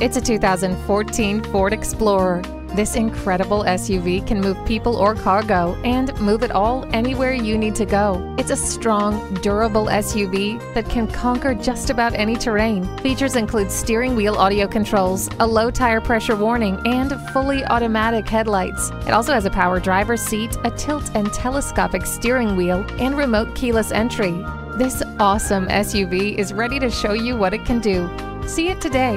It's a 2014 Ford Explorer. This incredible SUV can move people or cargo and move it all anywhere you need to go. It's a strong, durable SUV that can conquer just about any terrain. Features include steering wheel audio controls, a low tire pressure warning, and fully automatic headlights. It also has a power driver's seat, a tilt and telescopic steering wheel, and remote keyless entry. This awesome SUV is ready to show you what it can do. See it today.